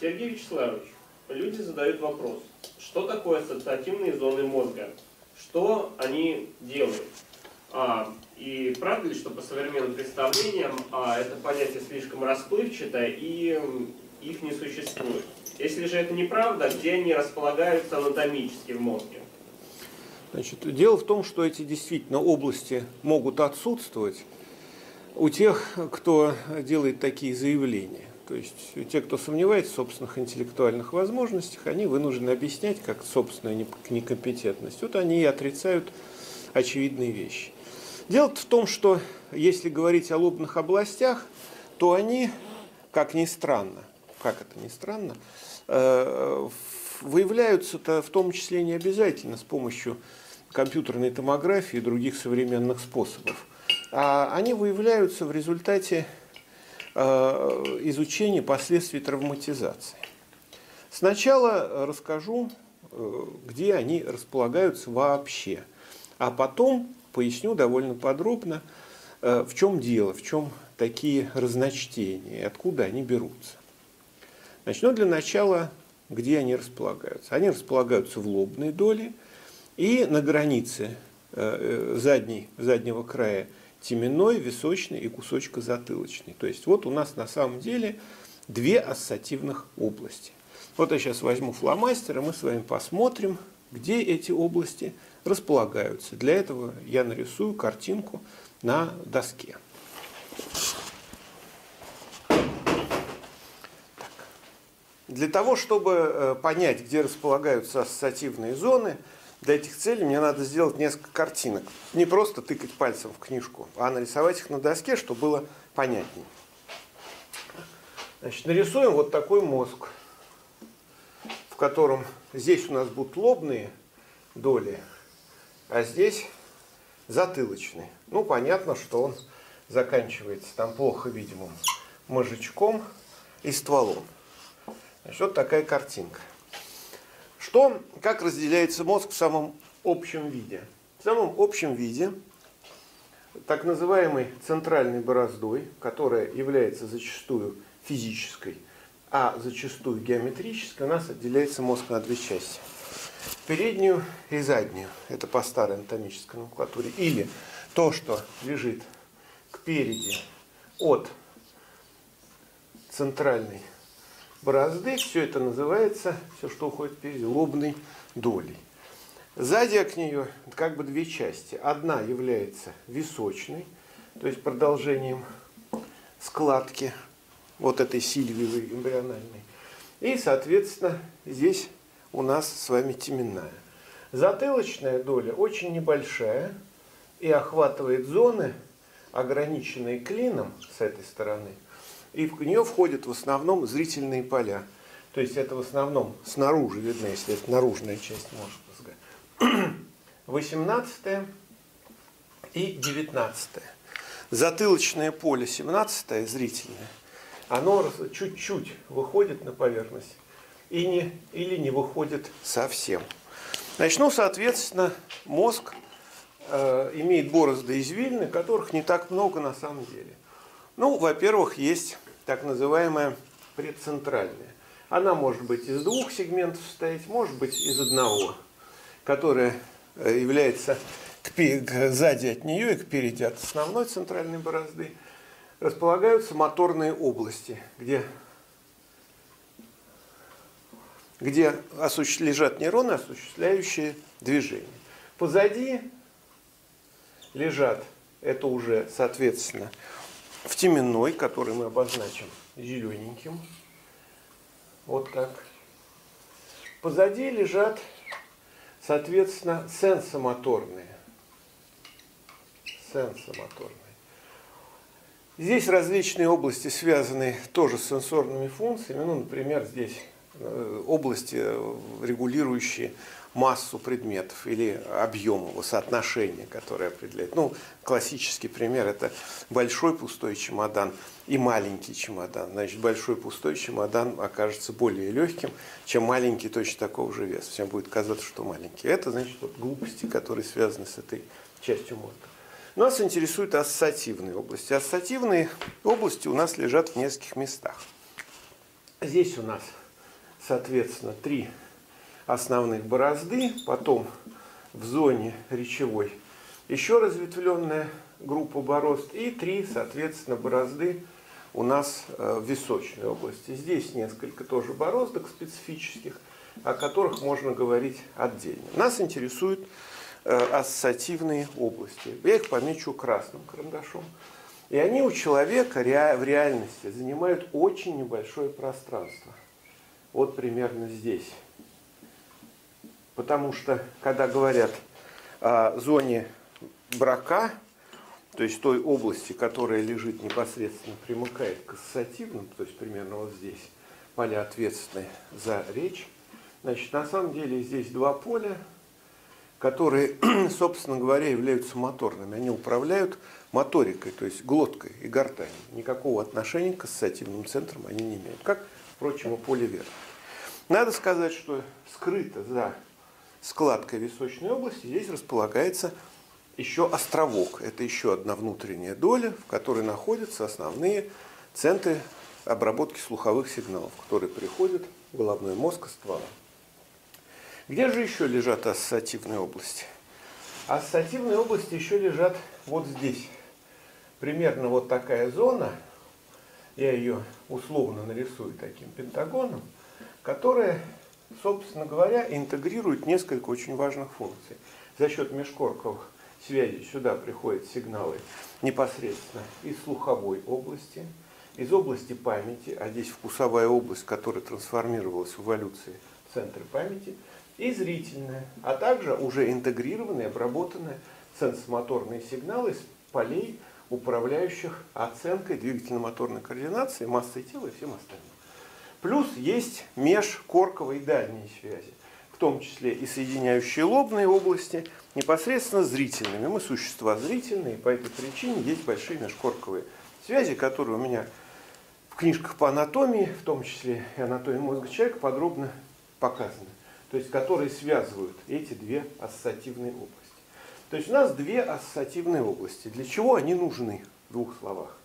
Сергей Вячеславович, люди задают вопрос, что такое ассоциативные зоны мозга? Что они делают? А, и правда ли, что по современным представлениям а, это понятие слишком расплывчатое и их не существует? Если же это неправда, где они располагаются анатомически в мозге? Значит, дело в том, что эти действительно области могут отсутствовать у тех, кто делает такие заявления. То есть те, кто сомневается в собственных интеллектуальных возможностях, они вынуждены объяснять как собственную некомпетентность. Вот они и отрицают очевидные вещи. Дело в том, что если говорить о лобных областях, то они, как ни странно, как это ни странно, э, выявляются-то в том числе не обязательно с помощью компьютерной томографии и других современных способов, а они выявляются в результате Э, изучения последствий травматизации. Сначала расскажу, э, где они располагаются вообще, а потом поясню довольно подробно, э, в чем дело, в чем такие разночтения, откуда они берутся. Начну для начала, где они располагаются. Они располагаются в лобной доле и на границе задней, заднего края теменной, височный и кусочка затылочный. То есть вот у нас на самом деле две ассоциативных области. Вот я сейчас возьму фломастер, и мы с вами посмотрим, где эти области располагаются. Для этого я нарисую картинку на доске. Так. Для того, чтобы э, понять, где располагаются ассоциативные зоны, для этих целей мне надо сделать несколько картинок. Не просто тыкать пальцем в книжку, а нарисовать их на доске, чтобы было понятнее. Значит, нарисуем вот такой мозг, в котором здесь у нас будут лобные доли, а здесь затылочные. Ну, понятно, что он заканчивается там плохо видимым мозжечком и стволом. Значит, вот такая картинка. Что, как разделяется мозг в самом общем виде? В самом общем виде так называемой центральной бороздой, которая является зачастую физической, а зачастую геометрической, у нас отделяется мозг на две части. Переднюю и заднюю, это по старой анатомической номенклатуре, или то, что лежит кпереди от центральной борозды, все это называется, все, что уходит впереди, лобной долей. Сзади от нее как бы две части. Одна является височной, то есть продолжением складки вот этой сильвиевой эмбриональной. И, соответственно, здесь у нас с вами теменная. Затылочная доля очень небольшая и охватывает зоны, ограниченные клином с этой стороны – и в нее входят в основном зрительные поля. То есть это в основном снаружи видно, если это наружная часть мозга. 18 и 19. Затылочное поле 17 зрительное, оно чуть-чуть выходит на поверхность и не, или не выходит совсем. Значит, ну, соответственно, мозг э, имеет борозды извилины, которых не так много на самом деле. Ну, во-первых, есть так называемая предцентральная. Она может быть из двух сегментов состоять, может быть из одного, которая э, является сзади от нее и впереди от основной центральной борозды, располагаются моторные области, где, где лежат нейроны, осуществляющие движение. Позади лежат, это уже, соответственно, в теменной, который мы обозначим зелененьким. Вот так. Позади лежат, соответственно, сенсомоторные. Сенсомоторные. Здесь различные области связаны тоже с сенсорными функциями. Ну, например, здесь области, э, регулирующие массу предметов или объем его, соотношение, которое определяет. Ну, классический пример – это большой пустой чемодан и маленький чемодан. Значит, большой пустой чемодан окажется более легким, чем маленький точно такого же веса. Всем будет казаться, что маленький. Это, значит, вот глупости, которые связаны с этой частью мозга. Нас интересуют ассоциативные области. Ассоциативные области у нас лежат в нескольких местах. Здесь у нас соответственно, три основных борозды, потом в зоне речевой еще разветвленная группа борозд и три, соответственно, борозды у нас э, в височной области. Здесь несколько тоже бороздок специфических, о которых можно говорить отдельно. Нас интересуют э, ассоциативные области. Я их помечу красным карандашом. И они у человека в реальности занимают очень небольшое пространство. Вот примерно здесь. Потому что, когда говорят о зоне брака, то есть той области, которая лежит непосредственно, примыкает к ассоциативным, то есть примерно вот здесь, поля ответственные за речь, значит, на самом деле здесь два поля, которые, собственно говоря, являются моторными. Они управляют моторикой, то есть глоткой и гортанью. Никакого отношения к ассоциативным центрам они не имеют. Как, впрочем, и поле вверх. Надо сказать, что скрыто за складкой височной области здесь располагается еще островок. Это еще одна внутренняя доля, в которой находятся основные центры обработки слуховых сигналов, которые приходят в головной мозг и ствола. Где же еще лежат ассоциативные области? Ассоциативные области еще лежат вот здесь. Примерно вот такая зона, я ее условно нарисую таким пентагоном, которая, собственно говоря, интегрирует несколько очень важных функций. За счет межкорковых связи сюда приходят сигналы непосредственно из слуховой области, из области памяти, а здесь вкусовая область, которая трансформировалась в эволюции в памяти, и зрительная, а также уже интегрированные, обработанные сенсомоторные сигналы с полей, управляющих оценкой двигательно-моторной координации, массой тела и всем остальным. Плюс есть межкорковые дальние связи в том числе и соединяющие лобные области, непосредственно зрительными. Мы существа зрительные, по этой причине есть большие межкорковые связи, которые у меня в книжках по анатомии, в том числе и анатомии мозга человека, подробно показаны. То есть, которые связывают эти две ассоциативные области. То есть у нас две ассоциативные области. Для чего они нужны? В двух словах.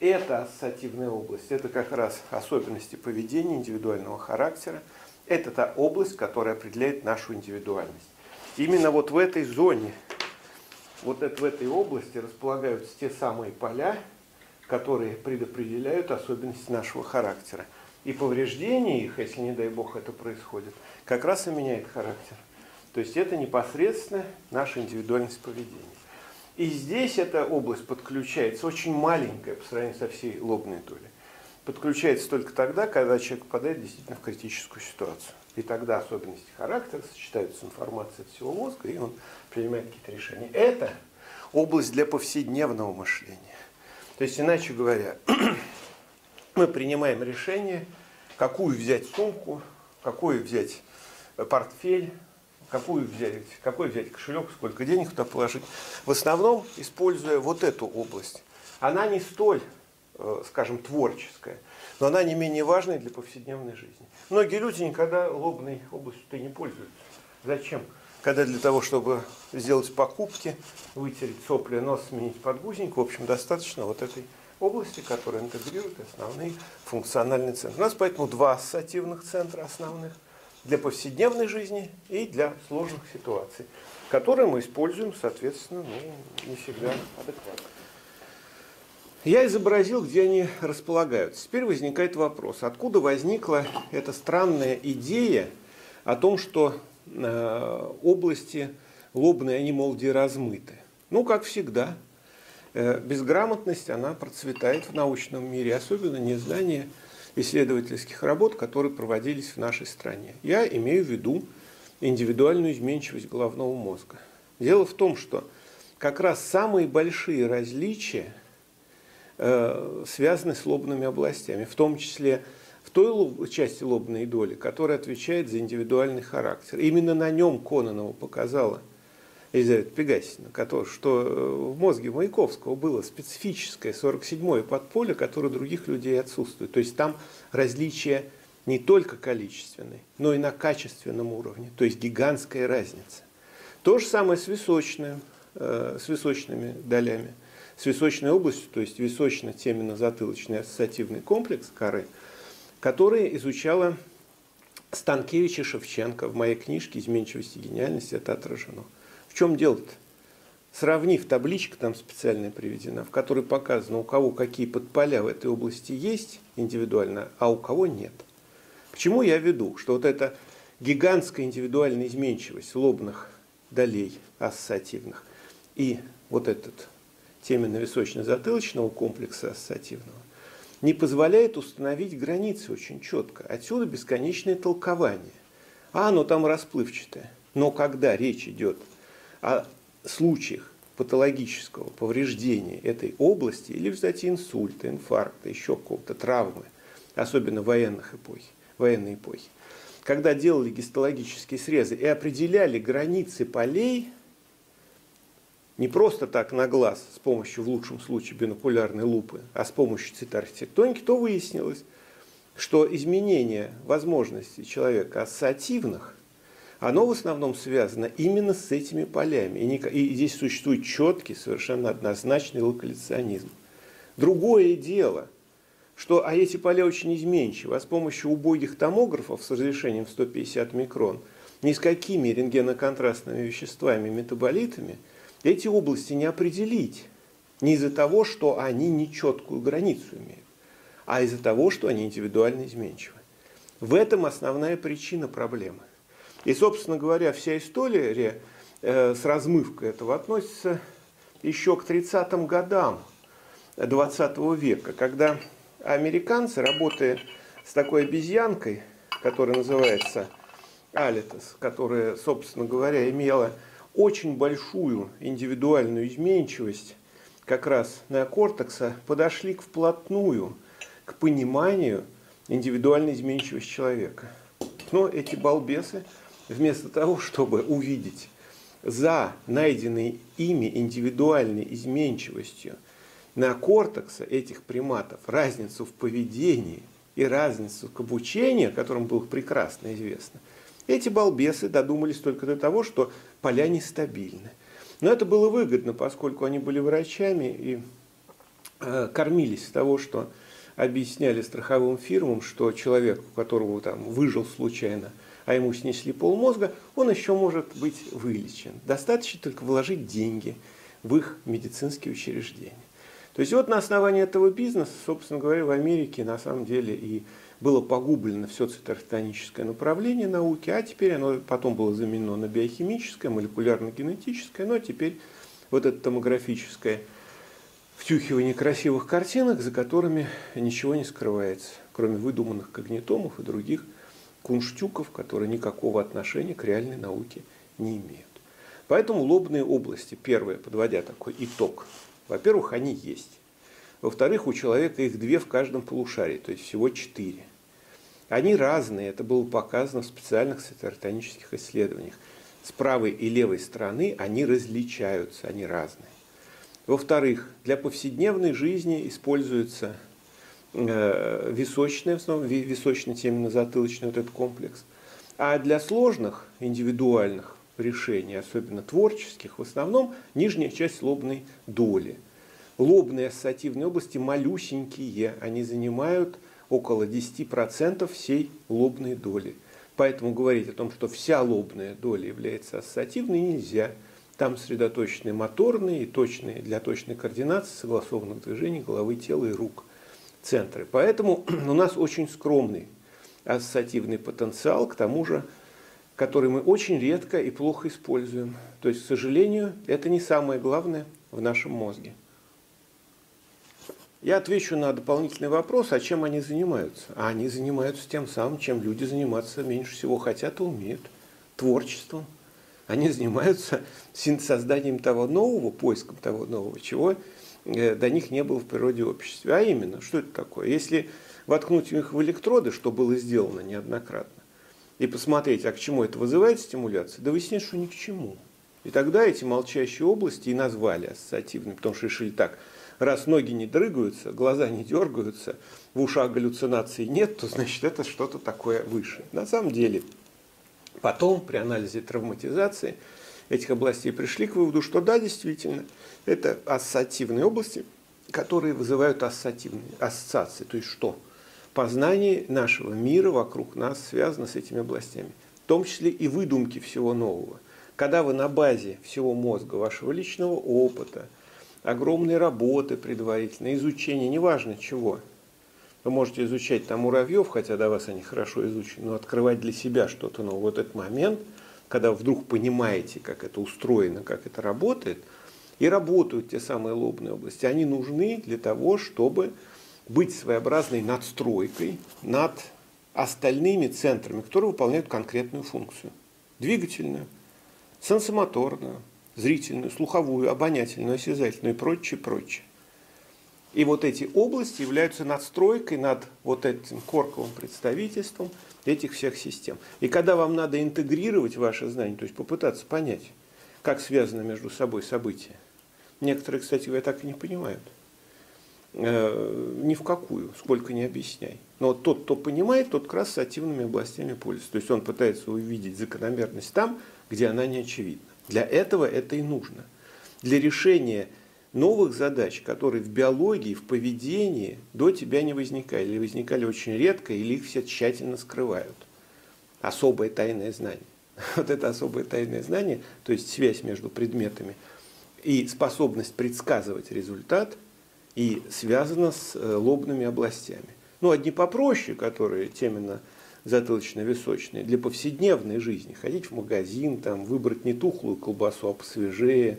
Эта ассоциативная область, это как раз особенности поведения индивидуального характера, это та область, которая определяет нашу индивидуальность. Именно вот в этой зоне, вот это, в этой области располагаются те самые поля, которые предопределяют особенности нашего характера. И повреждение их, если не дай бог это происходит, как раз и меняет характер. То есть это непосредственно наша индивидуальность поведения. И здесь эта область подключается, очень маленькая по сравнению со всей лобной долей подключается только тогда, когда человек попадает действительно в критическую ситуацию. И тогда особенности характера сочетаются с информацией от всего мозга, и он принимает какие-то решения. Это область для повседневного мышления. То есть, иначе говоря, мы принимаем решение, какую взять сумку, какую взять портфель, какую взять, какой взять кошелек, сколько денег туда положить. В основном используя вот эту область. Она не столь Э, скажем, творческая, но она не менее важная для повседневной жизни. Многие люди никогда лобной областью-то не пользуются. Зачем? Когда для того, чтобы сделать покупки, вытереть сопли, нос, сменить подгузник, в общем, достаточно вот этой области, которая интегрирует основные функциональные центры. У нас поэтому два ассоциативных центра основных для повседневной жизни и для сложных ситуаций, которые мы используем, соответственно, ну, не всегда адекватно. Я изобразил, где они располагаются. Теперь возникает вопрос, откуда возникла эта странная идея о том, что э, области лобные, они, мол, размыты. Ну, как всегда, э, безграмотность, она процветает в научном мире, особенно незнание исследовательских работ, которые проводились в нашей стране. Я имею в виду индивидуальную изменчивость головного мозга. Дело в том, что как раз самые большие различия – Э, связаны с лобными областями, в том числе в той части лобной доли, которая отвечает за индивидуальный характер. Именно на нем Кононова показала Елизавета Пегасина, что э, в мозге Маяковского было специфическое 47-е подполе, которое других людей отсутствует. То есть там различия не только количественные, но и на качественном уровне, то есть гигантская разница. То же самое с, височным, э, с височными долями с височной областью, то есть височно-теменно-затылочный ассоциативный комплекс коры, который изучала Станкевич и Шевченко в моей книжке «Изменчивость и гениальность» это отражено. В чем дело-то? Сравнив табличка там специальная приведена, в которой показано, у кого какие подполя в этой области есть индивидуально, а у кого нет. К чему я веду? Что вот эта гигантская индивидуальная изменчивость лобных долей ассоциативных и вот этот теменно-височно-затылочного комплекса ассоциативного не позволяет установить границы очень четко. Отсюда бесконечное толкование. А оно там расплывчатое. Но когда речь идет о случаях патологического повреждения этой области или в результате инсульта, инфаркта, еще какого-то травмы, особенно военных эпохи, военной эпохи, когда делали гистологические срезы и определяли границы полей, не просто так на глаз с помощью, в лучшем случае, бинокулярной лупы, а с помощью цитархитектоники, то выяснилось, что изменение возможностей человека ассоциативных, оно в основном связано именно с этими полями. И, не, и здесь существует четкий, совершенно однозначный локализационизм. Другое дело, что а эти поля очень изменчивы, а с помощью убогих томографов с разрешением 150 микрон, ни с какими рентгеноконтрастными веществами, метаболитами – эти области не определить не из-за того, что они нечеткую границу имеют, а из-за того, что они индивидуально изменчивы. В этом основная причина проблемы. И, собственно говоря, вся история э, с размывкой этого относится еще к 30-м годам 20 века, когда американцы, работая с такой обезьянкой, которая называется алитос, которая, собственно говоря, имела очень большую индивидуальную изменчивость как раз неокортекса подошли к вплотную к пониманию индивидуальной изменчивости человека. Но эти балбесы, вместо того, чтобы увидеть за найденной ими индивидуальной изменчивостью неокортекса этих приматов разницу в поведении и разницу к обучению, которым было прекрасно известно, эти балбесы додумались только до того, что поля нестабильны. Но это было выгодно, поскольку они были врачами и э, кормились с того, что объясняли страховым фирмам, что человек, у которого там выжил случайно, а ему снесли полмозга, он еще может быть вылечен. Достаточно только вложить деньги в их медицинские учреждения. То есть вот на основании этого бизнеса, собственно говоря, в Америке на самом деле и было погублено все цитархитоническое направление науки, а теперь оно потом было заменено на биохимическое, молекулярно-генетическое, но теперь вот это томографическое втюхивание красивых картинок, за которыми ничего не скрывается, кроме выдуманных когнитомов и других кунштюков, которые никакого отношения к реальной науке не имеют. Поэтому лобные области, первое, подводя такой итог, во-первых, они есть. Во-вторых, у человека их две в каждом полушарии, то есть всего четыре. Они разные, это было показано в специальных сатертонических исследованиях. С правой и левой стороны они различаются, они разные. Во-вторых, для повседневной жизни используется э, височный, в основном височно-теменно-затылочный вот этот комплекс. А для сложных индивидуальных решений, особенно творческих, в основном нижняя часть лобной доли. Лобные ассоциативные области малюсенькие, они занимают около 10% всей лобной доли. Поэтому говорить о том, что вся лобная доля является ассоциативной, нельзя. Там сосредоточены моторные и точные для точной координации согласованных движений головы, тела и рук центры. Поэтому у нас очень скромный ассоциативный потенциал, к тому же, который мы очень редко и плохо используем. То есть, к сожалению, это не самое главное в нашем мозге. Я отвечу на дополнительный вопрос, а чем они занимаются? А они занимаются тем самым, чем люди заниматься меньше всего хотят и умеют. Творчеством. Они занимаются созданием того нового, поиском того нового, чего до них не было в природе общества. А именно, что это такое? Если воткнуть их в электроды, что было сделано неоднократно, и посмотреть, а к чему это вызывает стимуляцию, да выяснить, что ни к чему. И тогда эти молчащие области и назвали ассоциативными, потому что решили так – раз ноги не дрыгаются, глаза не дергаются, в ушах галлюцинаций нет, то значит это что-то такое выше. На самом деле, потом при анализе травматизации этих областей пришли к выводу, что да, действительно, это ассоциативные области, которые вызывают ассоциативные ассоциации. То есть что? познание нашего мира вокруг нас связано с этими областями, в том числе и выдумки всего нового. Когда вы на базе всего мозга, вашего личного опыта, огромной работы предварительной, изучения, неважно чего, вы можете изучать там муравьев, хотя до вас они хорошо изучены, но открывать для себя что-то новое. Вот этот момент, когда вдруг понимаете, как это устроено, как это работает, и работают те самые лобные области, они нужны для того, чтобы быть своеобразной надстройкой над остальными центрами, которые выполняют конкретную функцию. Двигательную, сенсомоторную, зрительную, слуховую, обонятельную, осязательную и прочее, прочее. И вот эти области являются надстройкой над вот этим корковым представительством этих всех систем. И когда вам надо интегрировать ваши знания, то есть попытаться понять, как связаны между собой события, некоторые, кстати говоря, так и не понимают – э, ни в какую, сколько не объясняй. Но тот, кто понимает, тот как раз с активными областями пользуется. То есть он пытается увидеть закономерность там, где она не очевидна. Для этого это и нужно. Для решения новых задач, которые в биологии, в поведении до тебя не возникали, или возникали очень редко, или их все тщательно скрывают. Особое тайное знание. Вот это особое тайное знание, то есть связь между предметами и способность предсказывать результат – и связано с э, лобными областями. Ну, одни попроще, которые теменно затылочно-височные, для повседневной жизни. Ходить в магазин, там, выбрать не тухлую колбасу, а посвежее,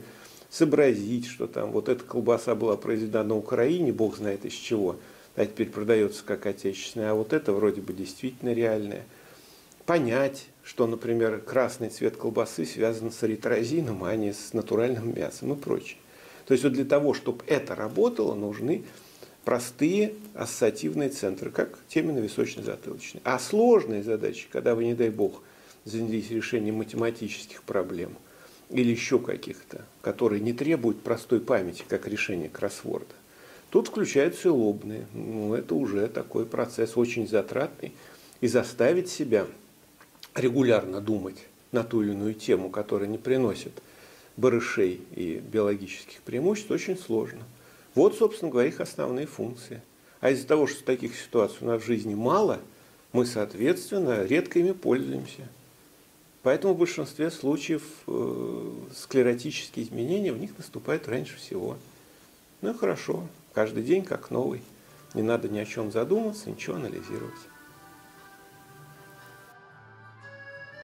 сообразить, что там вот эта колбаса была произведена на Украине, бог знает из чего, а теперь продается как отечественная, а вот это вроде бы действительно реальное. Понять, что, например, красный цвет колбасы связан с эритрозином, а не с натуральным мясом и прочее. То есть вот для того, чтобы это работало, нужны простые ассоциативные центры, как теменно-височно-затылочные. А сложные задачи, когда вы, не дай бог, занялись решением математических проблем или еще каких-то, которые не требуют простой памяти, как решение кроссворда, тут включаются и лобные. Ну, это уже такой процесс очень затратный. И заставить себя регулярно думать на ту или иную тему, которая не приносит – барышей и биологических преимуществ очень сложно. Вот, собственно говоря, их основные функции. А из-за того, что таких ситуаций у нас в жизни мало, мы, соответственно, редко ими пользуемся. Поэтому в большинстве случаев э, склеротические изменения в них наступают раньше всего. Ну и хорошо, каждый день как новый. Не надо ни о чем задуматься, ничего анализировать.